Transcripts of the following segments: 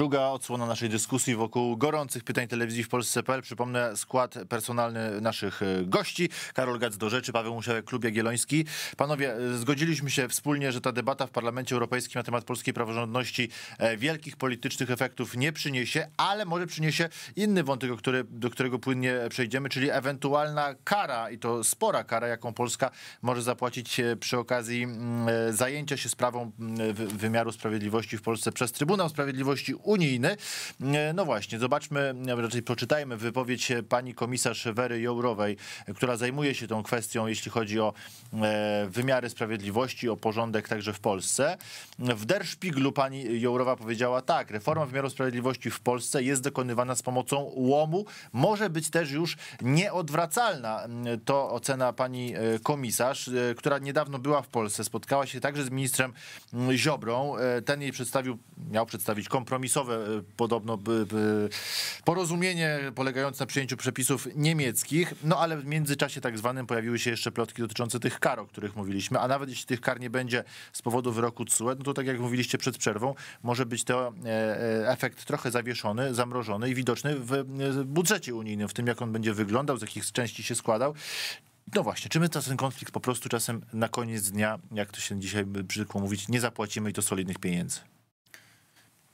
Druga odsłona naszej dyskusji wokół gorących pytań telewizji w Polsce.pl. Przypomnę skład personalny naszych e, gości. Karol Gac do rzeczy, Paweł Musiałek, Klub Jagielloński. Panowie, e, zgodziliśmy się wspólnie, że ta debata w Parlamencie Europejskim na temat polskiej praworządności e, wielkich politycznych efektów nie przyniesie, ale może przyniesie inny wątek, który, do którego płynnie przejdziemy, czyli ewentualna kara i to spora kara, jaką Polska może zapłacić przy okazji mm, zajęcia się sprawą mm, wymiaru sprawiedliwości w Polsce przez Trybunał Sprawiedliwości unijny. E, no właśnie, zobaczmy, raczej poczytajmy wypowiedź pani komisarz Wery Jourowej, która zajmuje się tą kwestią, jeśli chodzi o e, wymiary sprawiedliwości, o porządek także w Polsce. W Der pani Jourowa powiedziała tak, reforma wymiaru sprawiedliwości w Polsce jest dokonywana z pomocą łomu, może być też już nieodwracalna. To ocena pani e, komisarz, która niedawno była w Polsce, spotkała się także z ministrem Ziobrą. Ten jej przedstawił, miał przedstawić kompromis kompromisowe e, podobno by, by porozumienie polegające na przyjęciu przepisów niemieckich, no ale w międzyczasie tak zwanym pojawiły się jeszcze plotki dotyczące tych kar, o których mówiliśmy, a nawet jeśli tych kar nie będzie z powodu wyroku TSUE, no to tak jak mówiliście przed przerwą, może być to e, e, efekt trochę zawieszony, zamrożony i widoczny w budżecie unijnym, w tym jak on będzie wyglądał, z jakich części się składał. No właśnie, czy my ten konflikt po prostu czasem na koniec dnia, jak to się dzisiaj brzydko mówić, nie zapłacimy i to solidnych pieniędzy?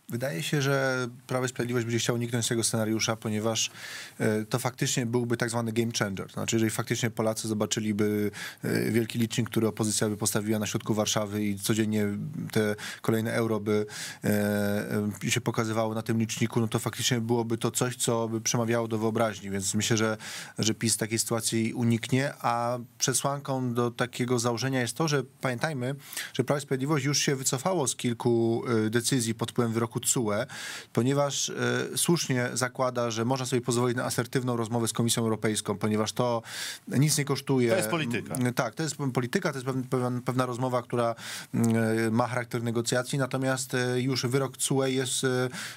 Wydaje się, że Prawo i Sprawiedliwość będzie chciał uniknąć tego scenariusza, ponieważ e, to faktycznie byłby tak zwany game changer. Znaczy, jeżeli faktycznie Polacy zobaczyliby e, wielki licznik, który opozycja by postawiła na środku Warszawy i codziennie te kolejne euro by e, się pokazywało na tym liczniku, no to faktycznie byłoby to coś, co by przemawiało do wyobraźni, więc myślę, że, że PiS takiej sytuacji uniknie, a przesłanką do takiego założenia jest to, że pamiętajmy, że Prawo i Sprawiedliwość już się wycofało z kilku decyzji pod wpływem wyroku wyroku TSUE, ponieważ e, słusznie zakłada, że można sobie pozwolić na asertywną rozmowę z Komisją Europejską, ponieważ to nic nie kosztuje. To jest polityka. Tak, to jest polityka, to jest pewna, rozmowa, która e, ma charakter negocjacji, natomiast e, już wyrok TSUE jest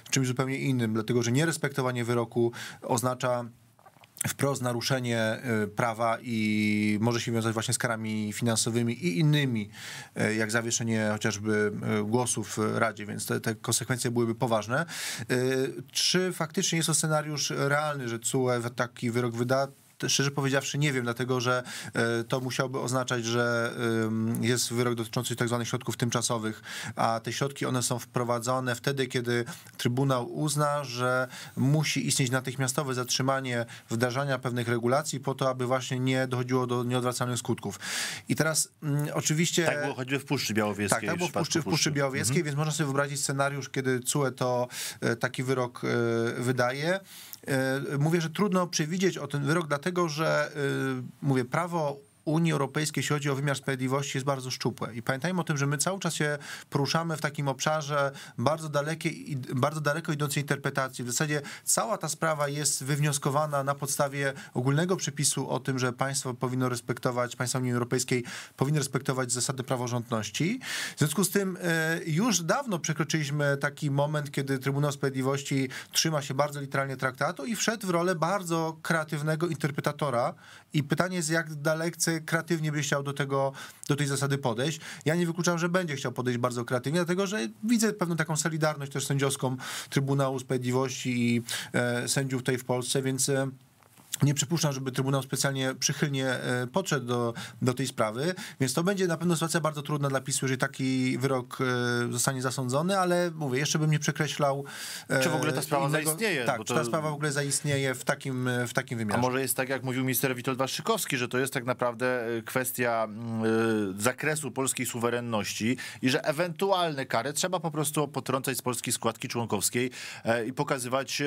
czymś zupełnie innym, dlatego że nierespektowanie wyroku oznacza wprost naruszenie y, prawa i może się wiązać właśnie z karami finansowymi i innymi, y, jak zawieszenie chociażby y, głosów w Radzie, więc te, te konsekwencje byłyby poważne. Czy faktycznie jest to scenariusz realny, że CUE taki wyrok wyda? Szczerze powiedziawszy nie wiem, dlatego że e, to musiałby oznaczać, że jest wyrok dotyczący tzw. Tak środków tymczasowych, a te środki one są wprowadzone wtedy, kiedy Trybunał uzna, że musi istnieć natychmiastowe zatrzymanie wdrażania pewnych regulacji po to, aby właśnie nie dochodziło do nieodwracalnych skutków. I teraz mm, oczywiście... Tak było choćby w Puszczy Białowieskiej. Tak, tak było w Puszczy, w Puszczy Białowieskiej, mhm. więc można sobie wyobrazić scenariusz, kiedy CUE to e, taki wyrok e, wydaje. Mówię, że trudno przewidzieć o ten wyrok, dlatego że, mówię, prawo Unii Europejskiej, jeśli chodzi o wymiar sprawiedliwości, jest bardzo szczupłe. I pamiętajmy o tym, że my cały czas się poruszamy w takim obszarze bardzo, dalekiej, bardzo daleko idącej interpretacji. W zasadzie cała ta sprawa jest wywnioskowana na podstawie ogólnego przepisu o tym, że państwo powinno respektować, państwa Unii Europejskiej powinny respektować zasady praworządności. W związku z tym e, już dawno przekroczyliśmy taki moment, kiedy Trybunał Sprawiedliwości trzyma się bardzo literalnie traktatu i wszedł w rolę bardzo kreatywnego interpretatora. I pytanie jest, jak dalece kreatywnie by chciał do tego, do tej zasady podejść. Ja nie wykluczam, że będzie chciał podejść bardzo kreatywnie, dlatego że widzę pewną taką solidarność też sędziowską Trybunału Sprawiedliwości i e, sędziów tutaj w Polsce, więc e, nie przypuszczam, żeby Trybunał specjalnie przychylnie e, podszedł do, do tej sprawy, więc to będzie na pewno sytuacja bardzo trudna dla PiSu, jeżeli taki wyrok e, zostanie zasądzony, ale mówię, jeszcze bym nie przekreślał. E, czy w ogóle ta sprawa innego, zaistnieje? Tak, czy ta sprawa w ogóle zaistnieje w takim, w takim wymiarze. A może jest tak, jak mówił minister Witold Waszczykowski, że to jest tak naprawdę kwestia zakresu polskiej suwerenności i że ewentualne kary trzeba po prostu potrącać z polskiej składki członkowskiej i pokazywać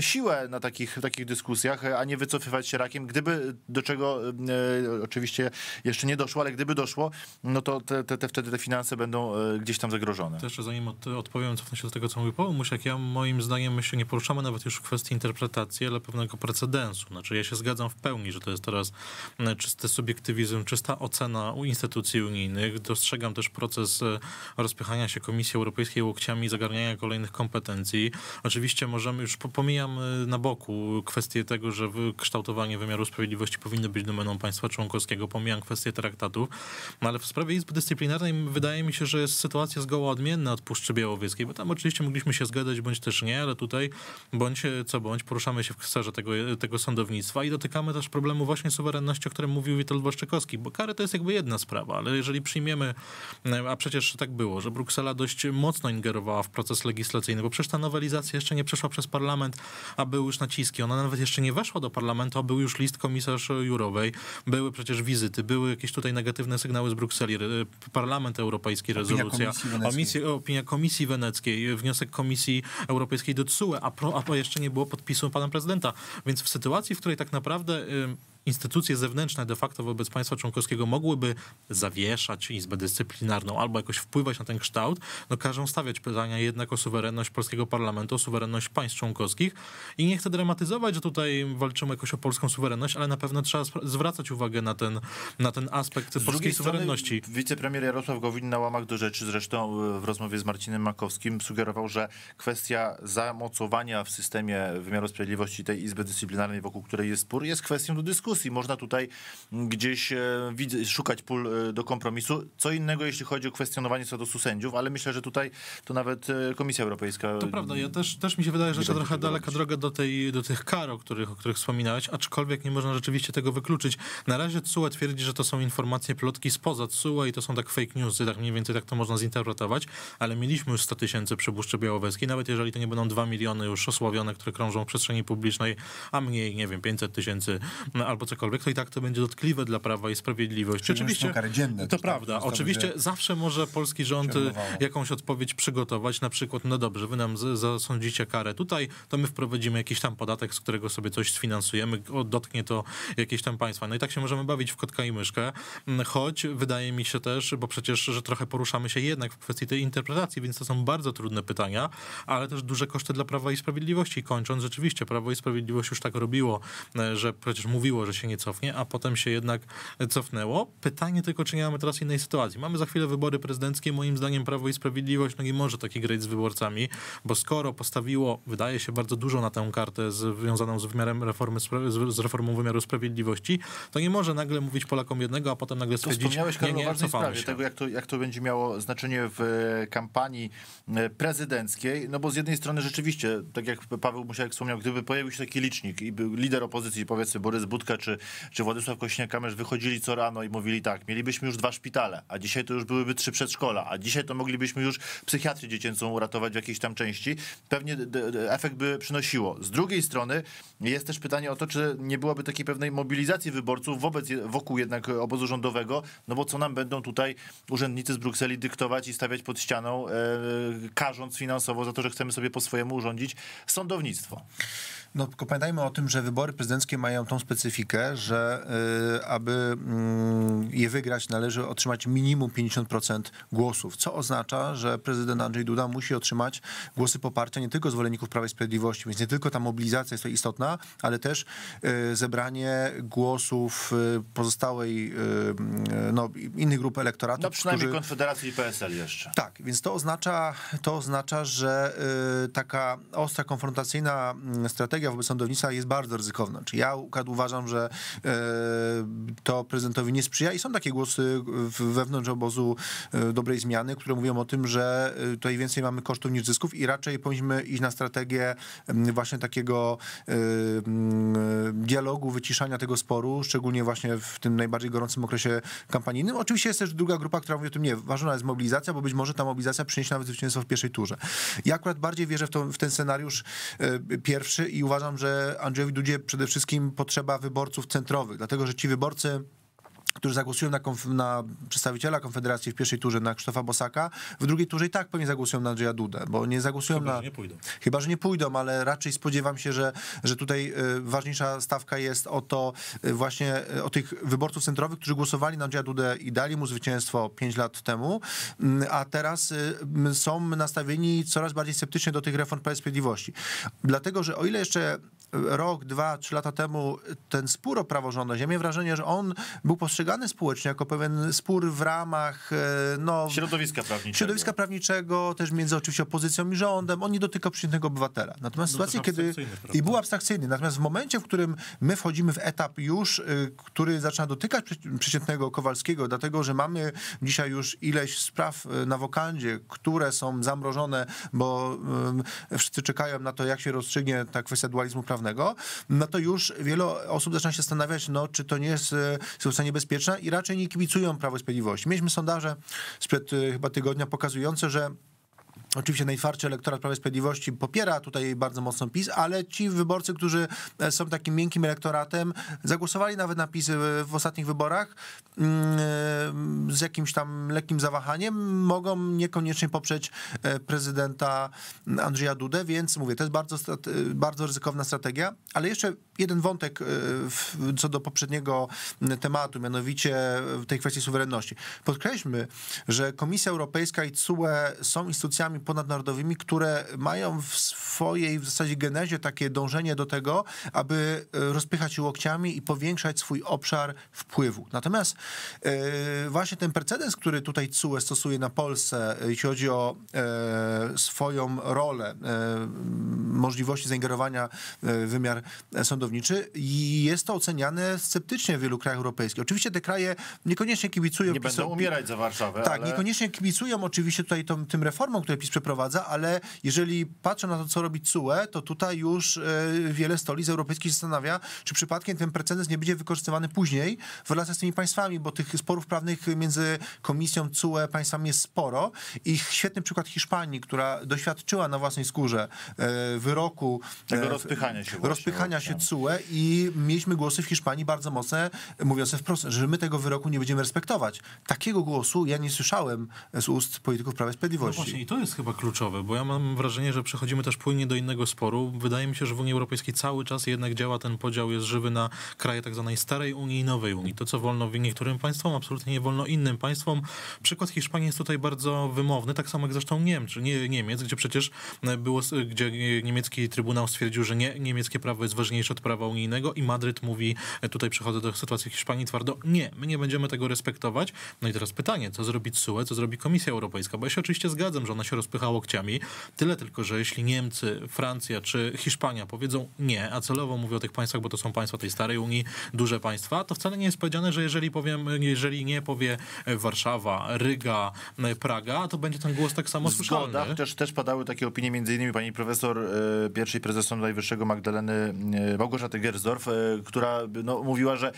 siłę na takich, takich dyskusjach, a nie nie wycofywać się rakiem. Gdyby do czego e, oczywiście jeszcze nie doszło, ale gdyby doszło, no to te, te, te wtedy te finanse będą e, gdzieś tam zagrożone. To jeszcze zanim od, odpowiem, cofnę się do tego, co mówił Paweł Musiak, ja moim zdaniem my się nie poruszamy nawet już w kwestii interpretacji, ale pewnego precedensu. Znaczy ja się zgadzam w pełni, że to jest teraz e, czysty subiektywizm, czysta ocena u instytucji unijnych. Dostrzegam też proces rozpychania się Komisji Europejskiej łokciami, zagarniania kolejnych kompetencji. Oczywiście możemy, już pomijam na boku kwestię tego, że kształtowanie wymiaru sprawiedliwości powinny być domeną państwa członkowskiego, pomijam kwestię traktatów, no ale w sprawie Izby Dyscyplinarnej wydaje mi się, że jest sytuacja zgoła odmienna od Puszczy Białowieskiej, bo tam oczywiście mogliśmy się zgadzać, bądź też nie, ale tutaj bądź co bądź poruszamy się w sferze tego, tego sądownictwa i dotykamy też problemu właśnie suwerenności, o którym mówił Witold Waszczykowski, bo kary to jest jakby jedna sprawa, ale jeżeli przyjmiemy, a przecież tak było, że Bruksela dość mocno ingerowała w proces legislacyjny, bo przecież ta nowelizacja jeszcze nie przeszła przez parlament, a były już naciski, ona nawet jeszcze nie weszła do parlamentu, a był już list komisarz Jurowej, były przecież wizyty, były jakieś tutaj negatywne sygnały z Brukseli, Parlament Europejski, rezolucja, opinia Komisji, opinia Komisji Weneckiej, wniosek Komisji Europejskiej do TSUE, a, pro, a jeszcze nie było podpisu pana prezydenta. Więc w sytuacji, w której tak naprawdę instytucje zewnętrzne de facto wobec państwa członkowskiego mogłyby zawieszać Izbę Dyscyplinarną albo jakoś wpływać na ten kształt, no każą stawiać pytania jednak o suwerenność polskiego parlamentu, o suwerenność państw członkowskich i nie chcę dramatyzować, że tutaj walczymy jakoś o polską suwerenność, ale na pewno trzeba zwracać uwagę na ten, na ten aspekt z polskiej suwerenności. Wicepremier Jarosław Gowin na łamach do rzeczy, zresztą w rozmowie z Marcinem Makowskim, sugerował, że kwestia zamocowania w systemie wymiaru sprawiedliwości tej Izby Dyscyplinarnej, wokół której jest spór, jest kwestią do dyskusji dyskusji. Można tutaj gdzieś e, szukać pól e, do kompromisu. Co innego, jeśli chodzi o kwestionowanie statusu sędziów, ale myślę, że tutaj to nawet e, Komisja Europejska. To prawda, ja też, też mi się wydaje, że jeszcze trochę daleka robić. droga do, tej, do tych kar, o których, o których wspominałeś, aczkolwiek nie można rzeczywiście tego wykluczyć. Na razie TSUE twierdzi, że to są informacje, plotki spoza TSUE i to są tak fake newsy, tak mniej więcej tak to można zinterpretować, ale mieliśmy już 100 tysięcy przy Puszczy Białowieskiej, nawet jeżeli to nie będą 2 miliony już osławione, które krążą w przestrzeni publicznej, a mniej, nie wiem, 500 tysięcy no, albo cokolwiek, to i tak to będzie dotkliwe dla Prawa i Sprawiedliwości. Oczywiście, dzienne, to prawda. Oczywiście zawsze może polski rząd jakąś odpowiedź przygotować, na przykład, no dobrze, wy nam zasądzicie karę tutaj, to my wprowadzimy jakiś tam podatek, z którego sobie coś sfinansujemy, dotknie to jakieś tam państwa. No i tak się możemy bawić w kotka i myszkę, choć wydaje mi się też, bo przecież, że trochę poruszamy się jednak w kwestii tej interpretacji, więc to są bardzo trudne pytania, ale też duże koszty dla Prawa i Sprawiedliwości. Kończąc, rzeczywiście Prawo i Sprawiedliwość już tak robiło, że przecież mówiło, że się nie cofnie, a potem się jednak cofnęło. Pytanie tylko, czy nie mamy teraz innej sytuacji. Mamy za chwilę wybory prezydenckie, moim zdaniem Prawo i Sprawiedliwość no nie może taki grać z wyborcami, bo skoro postawiło, wydaje się, bardzo dużo na tę kartę związaną z wymiarem reformy, z reformą wymiaru sprawiedliwości, to nie może nagle mówić Polakom jednego, a potem nagle stwierdzić, nie, nie, sprawie, się. tego jak to, jak to będzie miało znaczenie w e, kampanii e, prezydenckiej, no bo z jednej strony rzeczywiście, tak jak Paweł Musiałek wspomniał, gdyby pojawił się taki licznik i był lider opozycji, powiedzmy Borys Budka czy, czy Władysław Kośniak-Kamysz wychodzili co rano i mówili tak, mielibyśmy już dwa szpitale, a dzisiaj to już byłyby trzy przedszkola, a dzisiaj to moglibyśmy już psychiatrię dziecięcą uratować w jakiejś tam części, pewnie efekt by przynosiło. Z drugiej strony jest też pytanie o to, czy nie byłoby takiej pewnej mobilizacji wyborców wobec, wokół jednak obozu rządowego, no bo co nam będą tutaj urzędnicy z Brukseli dyktować i stawiać pod ścianą, e, karząc finansowo za to, że chcemy sobie po swojemu urządzić sądownictwo. No tylko pamiętajmy o tym, że wybory prezydenckie mają tą specyfikę, że y, aby y, je wygrać należy otrzymać minimum 50% głosów, co oznacza, że prezydent Andrzej Duda musi otrzymać głosy poparcia nie tylko zwolenników Prawa i Sprawiedliwości, więc nie tylko ta mobilizacja jest istotna, ale też y, zebranie głosów y, pozostałej, y, y, no, innych grup elektoratu. No przynajmniej którzy... Konfederacji i PSL jeszcze. Tak, więc to oznacza, to oznacza że taka ostra, konfrontacyjna mm, strategia strategia wobec sądownictwa jest bardzo ryzykowna. Czy ja uważam, że e, to prezydentowi nie sprzyja i są takie głosy wewnątrz obozu e, dobrej zmiany, które mówią o tym, że e, tutaj więcej mamy kosztów niż zysków i raczej powinniśmy iść na strategię właśnie takiego dialogu, wyciszania tego sporu, szczególnie właśnie w tym najbardziej gorącym okresie kampanijnym. Oczywiście jest też druga grupa, która mówi o tym, nie, ważna jest mobilizacja, bo być może ta mobilizacja przyniesie nawet zwycięstwo w pierwszej turze. Ja akurat bardziej wierzę w, to, w ten scenariusz pierwszy i uważam, że Andrzejowi Dudzie przede wszystkim potrzeba wyborców centrowych, dlatego że ci wyborcy którzy zagłosują na, konf- na, przedstawiciela Konfederacji w pierwszej turze na Krzysztofa Bosaka, w drugiej turze i tak pewnie zagłosują na Andrzeja Dudę, bo nie zagłosują chyba, na... Że nie pójdą. Chyba, że nie pójdą, ale raczej spodziewam się, że, że tutaj y, ważniejsza stawka jest o to y, właśnie y, o tych wyborców centrowych, którzy głosowali na Andrzeja Dudę i dali mu zwycięstwo 5 lat temu, y, a teraz są nastawieni coraz bardziej sceptycznie do tych reform Sprawiedliwości. Dlatego, że o ile jeszcze rok, dwa, trzy lata temu ten spór o praworządność, ja miałem wrażenie, że on był postrzegany społecznie jako pewien spór w ramach e, no, Środowiska prawniczego. środowiska prawniczego, też między oczywiście opozycją i rządem. On nie dotyka przeciętnego obywatela. Natomiast Był sytuacja, też kiedy... prawda? I był abstrakcyjny. Natomiast w momencie, w którym my wchodzimy w etap już, y, który zaczyna dotykać przeci- przeciętnego Kowalskiego, dlatego, że mamy dzisiaj już ileś spraw y, na wokandzie, które są zamrożone, bo wszyscy czekają na to, jak się rozstrzygnie ta kwestia dualizmu prawnego, no to już wiele osób zaczyna się zastanawiać, no, czy to nie jest y, sytuacja niebezpieczna i raczej nie kibicują Prawo i Sprawiedliwości. Mieliśmy sondaże sprzed y, chyba tygodnia pokazujące, że Oczywiście najtwardszy elektorat Prawa i Sprawiedliwości popiera tutaj bardzo mocno PiS, ale ci wyborcy, którzy e, są takim miękkim elektoratem, zagłosowali nawet na PiS e, w ostatnich wyborach mm, z jakimś tam lekkim zawahaniem, mogą niekoniecznie poprzeć e, prezydenta Andrzeja Dudę, więc mówię, to jest bardzo, bardzo ryzykowna strategia, ale jeszcze jeden wątek e, co do poprzedniego tematu, mianowicie tej kwestii suwerenności. Podkreślmy, że Komisja Europejska i CUE są instytucjami ponadnarodowymi, które mają w swojej w zasadzie genezie takie dążenie do tego, aby e, rozpychać się łokciami i powiększać swój obszar wpływu. Natomiast e, właśnie ten precedens, który tutaj CUE stosuje na Polsce, e, jeśli chodzi o swoją rolę, możliwości zaingerowania w wymiar sądowniczy, i jest to oceniane sceptycznie w wielu krajach europejskich. Oczywiście te kraje niekoniecznie kibicują Nie będą PiSowi- umierać za Warszawę, tak, ale... niekoniecznie kibicują oczywiście tutaj tą, tym reformom, które PiS przeprowadza, ale jeżeli patrzą na to, co robi CUE, to tutaj już e, wiele stolic europejskich zastanawia, czy przypadkiem ten precedens nie będzie wykorzystywany później w relacjach z tymi państwami, bo tych sporów prawnych między Komisją, CUE, państwami jest sporo i świetny przykład Hiszpanii, która doświadczyła na własnej skórze e, wyroku Tego e, rozpychania się właśnie rozpychania się. CUE i mieliśmy głosy w Hiszpanii bardzo mocne, mówiące wprost, że my tego wyroku nie będziemy respektować. Takiego głosu ja nie słyszałem z ust polityków Prawa i No Sprawiedliwości. właśnie, i to jest chyba kluczowe, bo ja mam wrażenie, że przechodzimy też płynnie do innego sporu. Wydaje mi się, że w Unii Europejskiej cały czas jednak działa ten podział, jest żywy na kraje tak zwanej starej Unii i nowej Unii. To, co wolno niektórym państwom, absolutnie nie wolno innym państwom. Przykład Hiszpanii jest tutaj bardzo wymowny, tak samo jak zresztą Niemcy, nie, Niemiec, gdzie przecież było, gdzie niemiecki trybunał stwierdził, że nie, niemieckie prawo jest ważniejsze od prawa unijnego i Madryt mówi, tutaj przechodzę do sytuacji Hiszpanii twardo, nie, my nie będziemy tego respektować. No i teraz pytanie, co zrobi TSUE, co zrobi Komisja Europejska, bo ja się oczywiście zgadzam, że ona się rozpycha łokciami, tyle tylko, że jeśli Niemcy, Francja czy Hiszpania powiedzą nie, a celowo mówię o tych państwach, bo to są państwa tej starej Unii, duże państwa, to wcale nie jest powiedziane, że jeżeli powiem, jeżeli nie powie Warszawa, Ryga, Praga, to będzie ten głos tak samo słyszalny. Zgoda. Też, też padały takie opinie, między innymi pani profesor e, pierwszej prezes Sądu Najwyższego Magdaleny e, Małgorzaty Gersdorf, e, która no, mówiła, że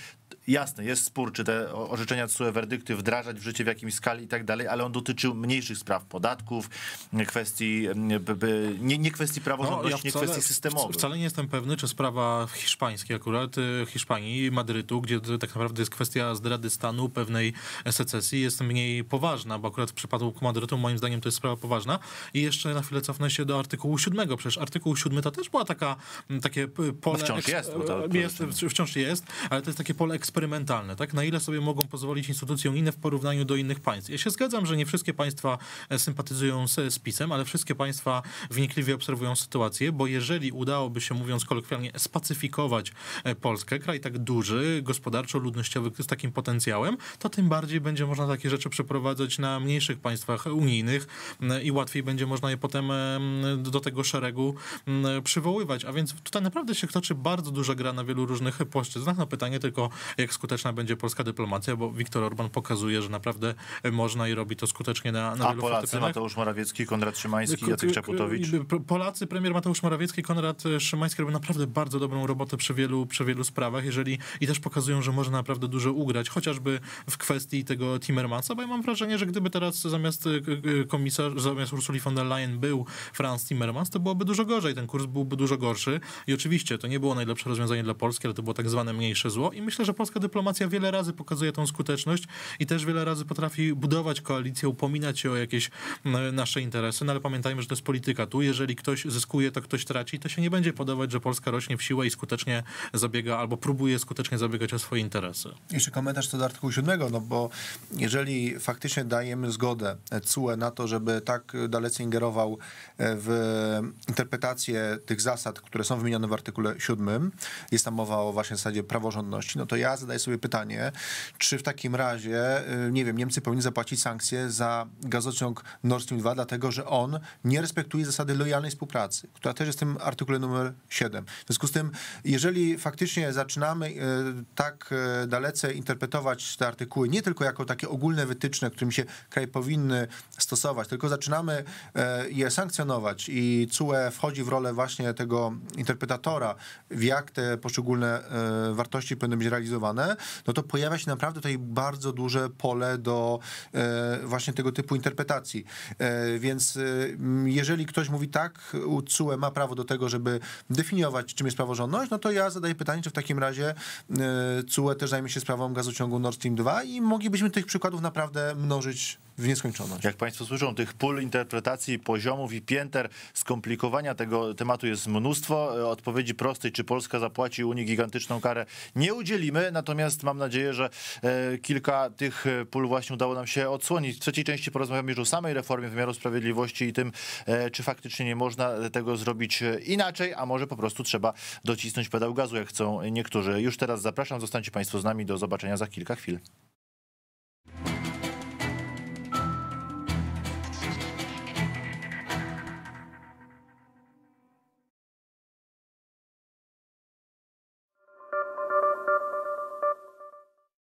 jasne, jest spór, czy te orzeczenia TSUE, werdykty wdrażać w życie w jakimś skali i tak dalej, ale on dotyczył mniejszych spraw, podatków, e, kwestii, nie, nie kwestii praworządności, nie kwestii systemowych. Wcale nie jestem pewny, czy sprawa hiszpańskiej akurat, y, Hiszpanii, Madrytu, gdzie to tak naprawdę jest kwestia zdrady stanu, pewnej secesji, jest mniej poważna, bo akurat w przypadku Madrytu moim zdaniem to jest sprawa poważna. I jeszcze na chwilę cofnę się do artykułu 7. Przecież artykuł 7 to też była taka, takie pole... No wciąż jest, to jest, wciąż jest, ale to jest takie pole eksperymentalne, tak? Na ile sobie mogą pozwolić instytucje unijne w porównaniu do innych państw. Ja się zgadzam, że nie wszystkie państwa e, sympatyzują z, z PiSem, ale wszystkie państwa wnikliwie obserwują sytuację, bo jeżeli udałoby się, mówiąc kolokwialnie, spacyfikować e, Polskę, kraj tak duży, gospodarczo, ludnościowy, z takim potencjałem, to tym bardziej będzie można takie rzeczy przeprowadzać na mniejszych państwach unijnych i łatwiej będzie można je potem em, do tego szeregu przywoływać. A więc tutaj naprawdę się toczy bardzo duża gra na wielu różnych płaszczyznach. No pytanie tylko, jak skuteczna będzie polska dyplomacja, bo Viktor Orban pokazuje, że naprawdę można i robi to skutecznie na, na A wielu Polacy. Mateusz Morawiecki, Konrad Szymański, Jacek Czaputowicz. Polacy, premier Mateusz Morawiecki, Konrad Szymański robią naprawdę bardzo dobrą robotę przy wielu, przy wielu sprawach, jeżeli i też pokazują, że można naprawdę dużo ugrać, chociażby w kwestii tego Timmermansa, bo ja mam wrażenie, że gdyby teraz zamiast y, y, komisarz, zamiast Ursuli von der Leyen był Franz Timmermans, to byłoby dużo gorzej, ten kurs byłby dużo gorszy i oczywiście to nie było najlepsze rozwiązanie dla Polski, ale to było tak zwane mniejsze zło i myślę, że polska dyplomacja wiele razy pokazuje tą skuteczność i też wiele razy potrafi budować koalicję, upominać się o jakieś nasze interesy, no ale pamiętajmy, że to jest polityka. Tu jeżeli ktoś zyskuje, to ktoś traci, to się nie będzie podobać, że Polska rośnie w siłę i skutecznie zabiega albo próbuje skutecznie zabiegać o swoje interesy. Jeszcze komentarz co do artykułu 7, no bo jeżeli faktycznie dajemy zgodę CUE na to, żeby tak dalece ingerował w interpretację tych zasad, które są wymienione w artykule 7, jest tam mowa o właśnie zasadzie praworządności, no to ja zadaję sobie pytanie, czy w takim razie, y, nie wiem, Niemcy powinni zapłacić sankcje za gazociąg Nord Stream 2, dlatego że on nie respektuje zasady lojalnej współpracy, która też jest w tym artykule numer 7. W związku z tym, jeżeli faktycznie zaczynamy y, tak y, dalece interpretować te artykuły nie tylko jako takie ogólne wytyczne, którym się kraj powinny stosować, tylko zaczynamy je sankcjonować i CUE wchodzi w rolę właśnie tego interpretatora, w jak te poszczególne wartości powinny być realizowane, no to pojawia się naprawdę tutaj bardzo duże pole do właśnie tego typu interpretacji. Więc jeżeli ktoś mówi tak, CUE ma prawo do tego, żeby definiować, czym jest praworządność, no to ja zadaję pytanie, czy w takim razie CUE też zajmie się sprawą gazociągu Nord Stream 2 i moglibyśmy tych przykładów naprawdę mnożyć w nieskończoność. Jak Państwo słyszą, tych pól interpretacji, poziomów i pięter skomplikowania tego tematu jest mnóstwo. Odpowiedzi prostej, czy Polska zapłaci Unii gigantyczną karę, nie udzielimy, natomiast mam nadzieję, że e, kilka tych pól właśnie udało nam się odsłonić. W trzeciej części porozmawiamy już o samej reformie wymiaru sprawiedliwości i tym, e, czy faktycznie nie można tego zrobić inaczej, a może po prostu trzeba docisnąć pedał gazu, jak chcą niektórzy. Już teraz zapraszam, zostańcie Państwo z nami, do zobaczenia za kilka chwil.